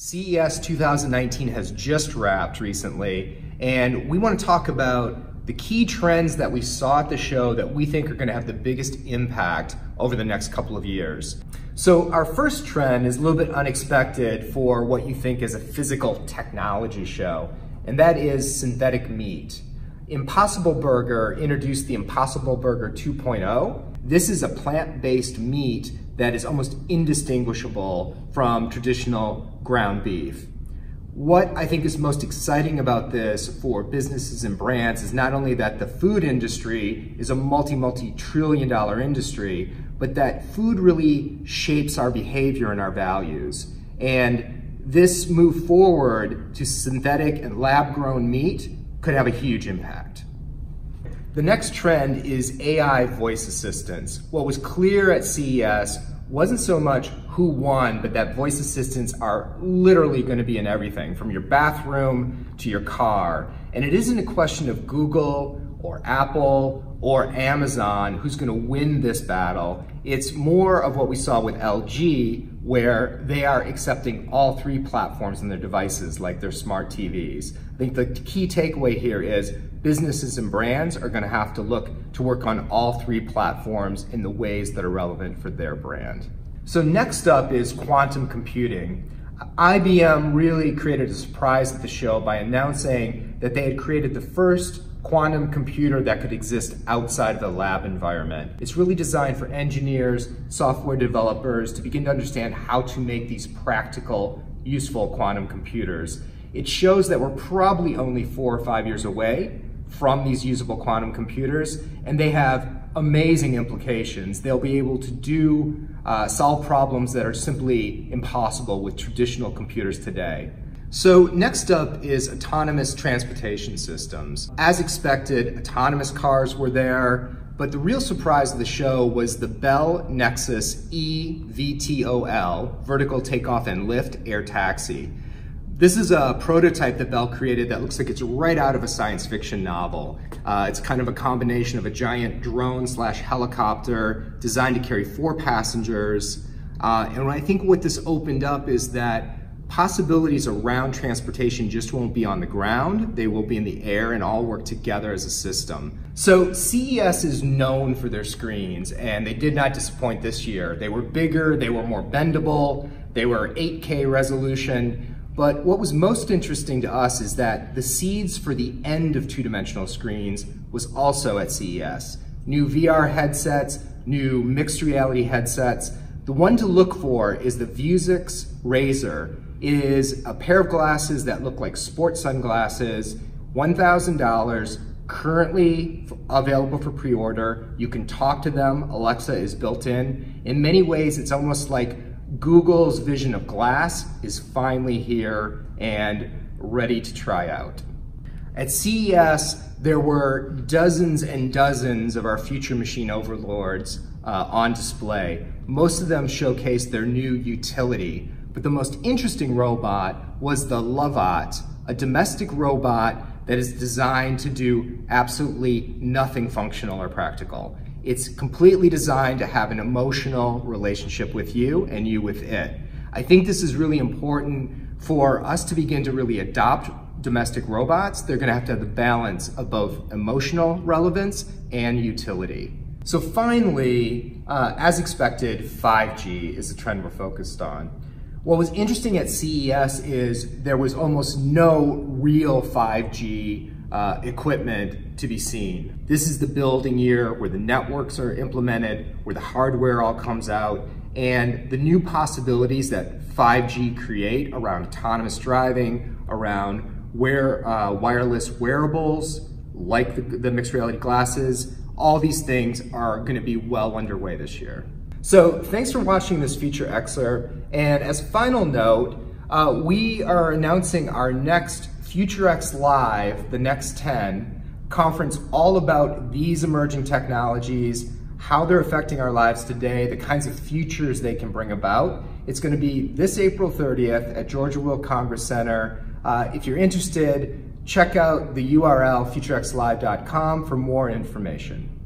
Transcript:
CES 2019 has just wrapped recently, and we want to talk about the key trends that we saw at the show that we think are going to have the biggest impact over the next couple of years. So our first trend is a little bit unexpected for what you think is a physical technology show, and that is synthetic meat. Impossible Burger introduced the Impossible Burger 2.0. This is a plant-based meat that is almost indistinguishable from traditional ground beef. What I think is most exciting about this for businesses and brands is not only that the food industry is a multi, multi trillion dollar industry, but that food really shapes our behavior and our values. And this move forward to synthetic and lab grown meat could have a huge impact. The next trend is AI voice assistants. What was clear at CES wasn't so much who won, but that voice assistants are literally going to be in everything from your bathroom to your car. And it isn't a question of Google or Apple or Amazon who's going to win this battle. It's more of what we saw with LG, where they are accepting all three platforms in their devices, like their smart TVs. I think the key takeaway here is businesses and brands are going to have to look to work on all three platforms in the ways that are relevant for their brand. So next up is quantum computing. IBM really created a surprise at the show by announcing that they had created the first quantum computer that could exist outside of the lab environment. It's really designed for engineers, software developers to begin to understand how to make these practical, useful quantum computers. It shows that we're probably only four or five years away from these usable quantum computers, and they have amazing implications. They'll be able to do, uh, solve problems that are simply impossible with traditional computers today. So next up is autonomous transportation systems. As expected, autonomous cars were there, but the real surprise of the show was the Bell Nexus eVTOL, Vertical Takeoff and Lift Air Taxi. This is a prototype that Bell created that looks like it's right out of a science fiction novel. Uh, it's kind of a combination of a giant drone slash helicopter designed to carry four passengers. Uh, and I think what this opened up is that possibilities around transportation just won't be on the ground, they will be in the air and all work together as a system. So CES is known for their screens and they did not disappoint this year. They were bigger, they were more bendable, they were 8K resolution, but what was most interesting to us is that the seeds for the end of two-dimensional screens was also at CES. New VR headsets, new mixed reality headsets. The one to look for is the Vuzix Razr. Is a pair of glasses that look like sports sunglasses, $1,000, currently available for pre-order. You can talk to them, Alexa is built in. In many ways, it's almost like Google's vision of glass is finally here and ready to try out. At CES, there were dozens and dozens of our future machine overlords uh, on display. Most of them showcased their new utility, but the most interesting robot was the Lovot, a domestic robot that is designed to do absolutely nothing functional or practical. It's completely designed to have an emotional relationship with you and you with it. I think this is really important for us to begin to really adopt domestic robots. They're gonna have to have the balance of both emotional relevance and utility. So finally, uh, as expected, 5G is the trend we're focused on. What was interesting at CES is there was almost no real 5G uh, equipment to be seen. This is the building year where the networks are implemented, where the hardware all comes out, and the new possibilities that 5G create around autonomous driving, around where uh, wireless wearables, like the, the mixed reality glasses, all these things are gonna be well underway this year. So thanks for watching this feature excerpt. And as final note, uh, we are announcing our next FutureX Live, the next 10, conference all about these emerging technologies, how they're affecting our lives today, the kinds of futures they can bring about. It's gonna be this April 30th at Georgia World Congress Center. Uh, if you're interested, check out the URL futurexlive.com for more information.